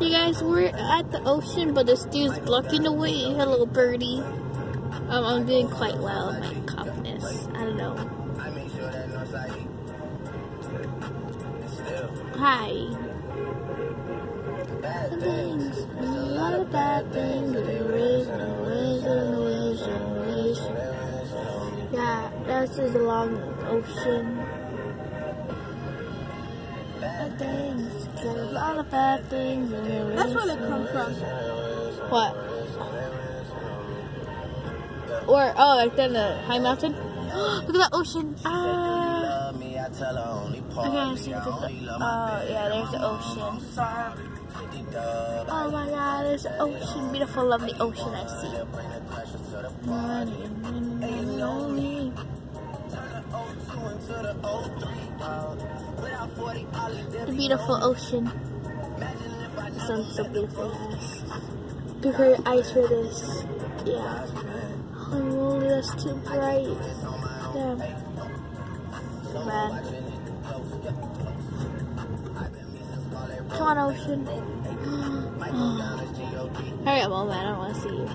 You guys, we're at the ocean, but this dude's blocking the way. Hello, birdie. Um, I'm doing quite well my confidence. I don't know. Hi. Yeah, this is a long ocean. Bad things, there's a lot of bad things. That's where they come from. What? Or, oh, like then the high mountain? Look at that ocean. Ah. Okay, see the, oh, yeah, there's the ocean. Oh my god, there's the ocean. Beautiful, lovely ocean I see. The beautiful ocean. The sun's so beautiful. Prepare your eyes for this. Yeah. Holy, that's too bright. Damn. Man. Come on, ocean. Hurry up, old man. I don't want to see you.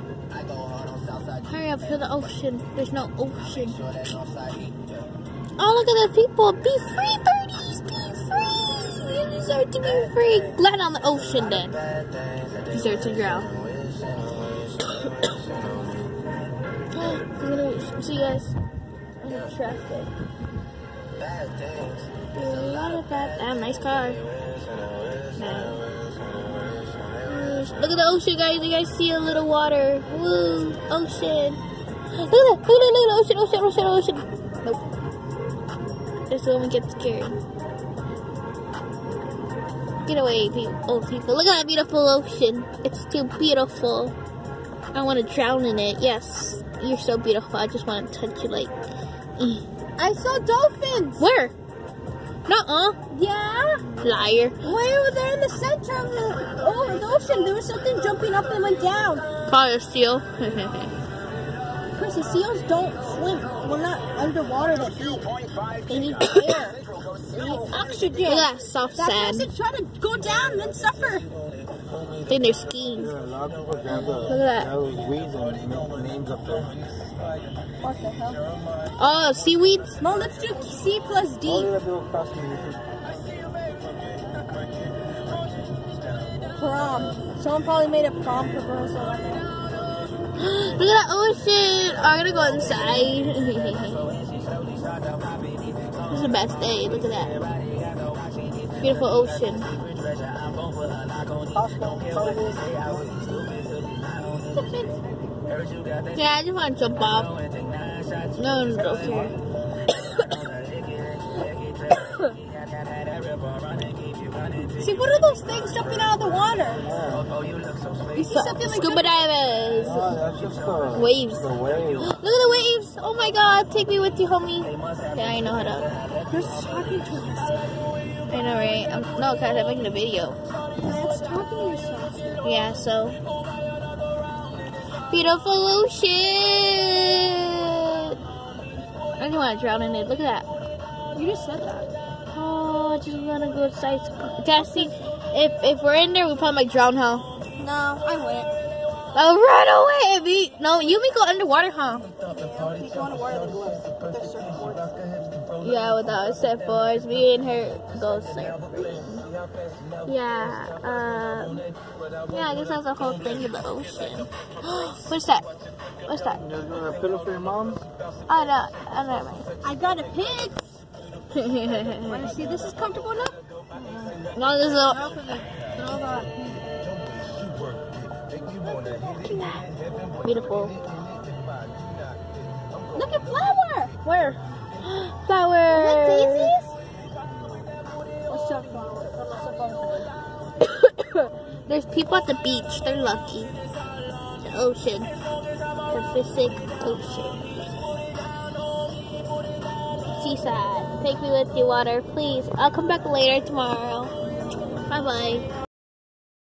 Hurry up to the ocean. There's no ocean. Oh, look at the people. Be free, birdies. Deserve to be free. Land on the ocean, then. Deserve to drown. I'm gonna see you guys in traffic. a lot of bad. Nice car. Look at the ocean, guys. You guys see a little water. Woo, ocean. Look at that. Look at that. Ocean, ocean, ocean, ocean. Nope. This woman gets scared. Get away, people, old people. Look at that beautiful ocean. It's too beautiful. I want to drown in it. Yes, you're so beautiful. I just want to touch you like. I saw dolphins. Where? Nuh-uh. Yeah. Liar. Way over there in the center of the, oh, the ocean. There was something jumping up and went down. A seal. Chris, the seals don't swim. We're not underwater that deep. They need air. They need oxygen. Look at that soft that sand. person try to go down and then suffer. I think they're skiing. Yeah, a lot of people grab the, Look at that. those weeds and make names up there. What the hell? Oh, seaweeds? No, let's do C plus D. All the people cross the Prom. Someone probably made a prom proposal on there. Look at that ocean. Oh, I'm gonna go inside. this is the best day. Look at that. Beautiful ocean. yeah, I just want to jump off. No, no, don't See, what are those things jumping out of the water? You see something like Scuba divers. Oh, that's just Waves. The waves. Look at the waves. Oh my god. Take me with you, homie. Yeah, I know how to. Chris is talking to us. I know, right? I'm, no, because I'm making a video. That's talking to yourself. Yeah, so. Beautiful ocean! I don't want to drown in it. Look at that. You just said that. I just want to go inside. Cassie, if if we're in there, we probably might drown, huh? No, I wouldn't. Oh, run away, me. No, you may go underwater, huh? You want to wear the gloves. Yeah, without surfboards, me and her go surfing. Yeah, um, yeah, I guess that's the whole thing of the ocean. What's that? What's that? You're a pillow for your mom? Oh, no, oh, never mind. I got a pig. Want to see this is comfortable enough? no, this is a, No, throw that beautiful. Look at flower. Where? Flowers. that daisies? What's up, flower? What's up. There's people at the beach. They're lucky. The ocean. The Pacific Ocean. Seaside. Take me with you, water, please. I'll come back later tomorrow. Bye bye.